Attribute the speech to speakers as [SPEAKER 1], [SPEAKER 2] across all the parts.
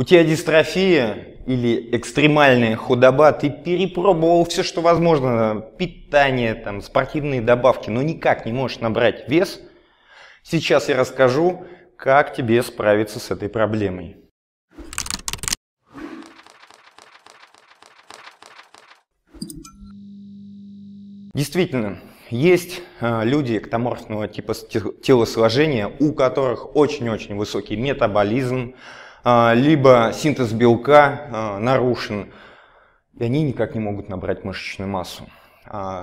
[SPEAKER 1] У тебя дистрофия или экстремальная худоба, ты перепробовал все, что возможно, питание, там, спортивные добавки, но никак не можешь набрать вес. Сейчас я расскажу, как тебе справиться с этой проблемой. Действительно, есть э, люди эктоморфного типа телосложения, у которых очень-очень высокий метаболизм, либо синтез белка э, нарушен, и они никак не могут набрать мышечную массу.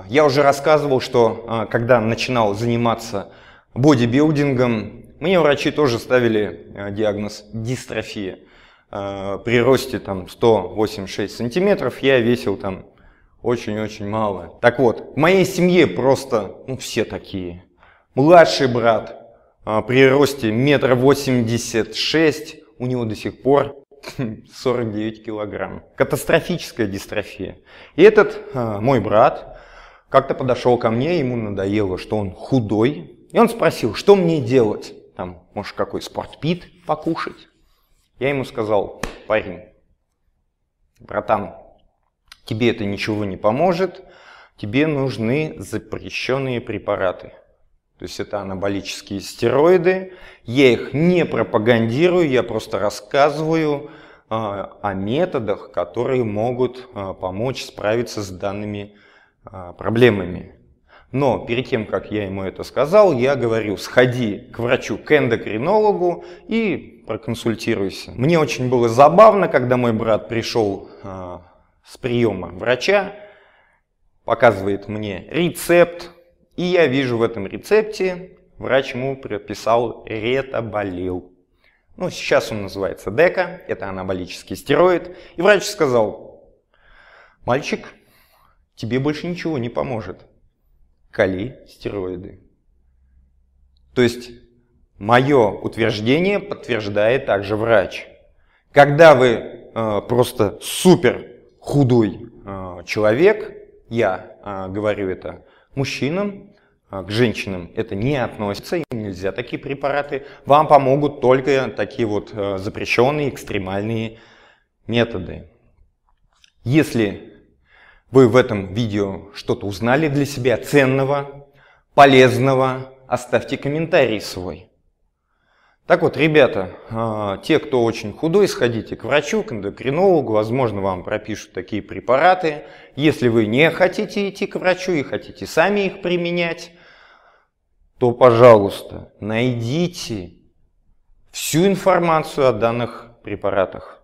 [SPEAKER 1] Я уже рассказывал, что когда начинал заниматься бодибилдингом, мне врачи тоже ставили диагноз дистрофия. При росте там 186 сантиметров я весил там очень-очень мало. Так вот, в моей семье просто, ну, все такие. Младший брат а, при росте метра восемьдесят шесть, у него до сих пор 49 килограмм. Катастрофическая дистрофия. И этот а, мой брат как-то подошел ко мне, ему надоело, что он худой. И он спросил, что мне делать? Там, может, какой спортпит покушать? Я ему сказал, парень, братан, тебе это ничего не поможет, тебе нужны запрещенные препараты. То есть это анаболические стероиды. Я их не пропагандирую, я просто рассказываю э, о методах, которые могут э, помочь справиться с данными э, проблемами. Но перед тем, как я ему это сказал, я говорю, сходи к врачу, к эндокринологу и проконсультируйся. Мне очень было забавно, когда мой брат пришел с приема врача, показывает мне рецепт, и я вижу в этом рецепте, врач ему прописал ретаболил. Ну, сейчас он называется дека, это анаболический стероид. И врач сказал, мальчик, тебе больше ничего не поможет. Кали стероиды. То есть, мое утверждение подтверждает также врач. Когда вы э, просто супер худой а, человек, я а, говорю это мужчинам, а, к женщинам это не относится, им нельзя такие препараты. Вам помогут только такие вот запрещенные экстремальные методы. Если вы в этом видео что-то узнали для себя ценного, полезного, оставьте комментарий свой. Так вот, ребята, а, те, кто очень худой, сходите к врачу, к эндокринологу, возможно, вам пропишут такие препараты. Если вы не хотите идти к врачу и хотите сами их применять, то, пожалуйста, найдите всю информацию о данных препаратах.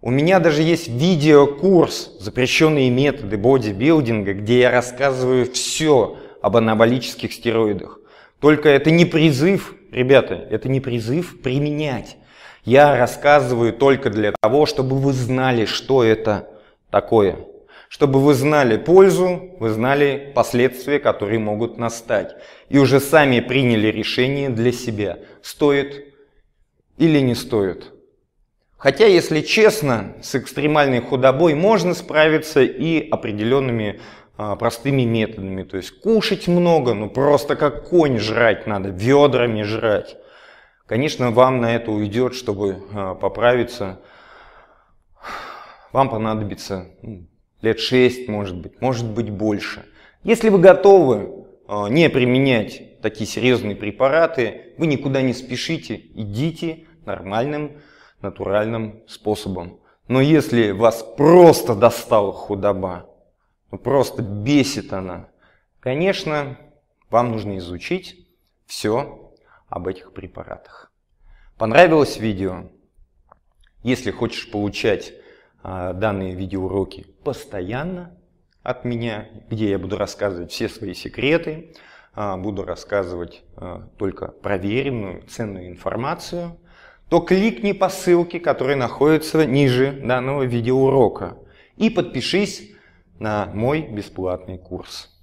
[SPEAKER 1] У меня даже есть видеокурс «Запрещенные методы бодибилдинга», где я рассказываю все об анаболических стероидах. Только это не призыв Ребята, это не призыв применять. Я рассказываю только для того, чтобы вы знали, что это такое. Чтобы вы знали пользу, вы знали последствия, которые могут настать. И уже сами приняли решение для себя, стоит или не стоит. Хотя, если честно, с экстремальной худобой можно справиться и определенными простыми методами. То есть кушать много, ну просто как конь жрать надо, ведрами жрать. Конечно, вам на это уйдет, чтобы а, поправиться. Вам понадобится ну, лет 6, может быть, может быть больше. Если вы готовы а, не применять такие серьезные препараты, вы никуда не спешите, идите нормальным, натуральным способом. Но если вас просто достала худоба, ну, просто бесит она. Конечно, вам нужно изучить все об этих препаратах. Понравилось видео? Если хочешь получать а, данные видеоуроки постоянно от меня, где я буду рассказывать все свои секреты, а, буду рассказывать а, только проверенную, ценную информацию, то кликни по ссылке, которая находится ниже данного видеоурока и подпишись на мой бесплатный курс.